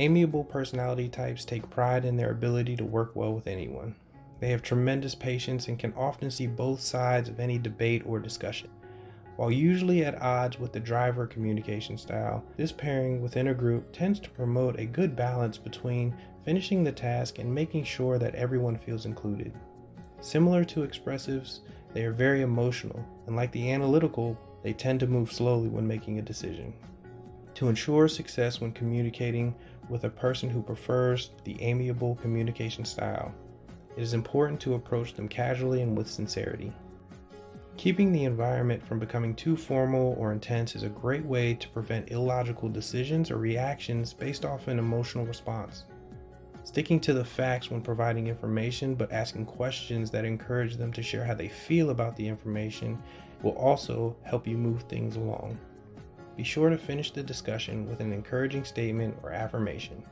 Amiable personality types take pride in their ability to work well with anyone. They have tremendous patience and can often see both sides of any debate or discussion. While usually at odds with the driver communication style, this pairing within a group tends to promote a good balance between finishing the task and making sure that everyone feels included. Similar to expressives, they are very emotional, and like the analytical, they tend to move slowly when making a decision. To ensure success when communicating with a person who prefers the amiable communication style, it is important to approach them casually and with sincerity. Keeping the environment from becoming too formal or intense is a great way to prevent illogical decisions or reactions based off an emotional response. Sticking to the facts when providing information, but asking questions that encourage them to share how they feel about the information will also help you move things along. Be sure to finish the discussion with an encouraging statement or affirmation.